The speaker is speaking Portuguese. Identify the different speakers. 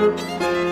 Speaker 1: Música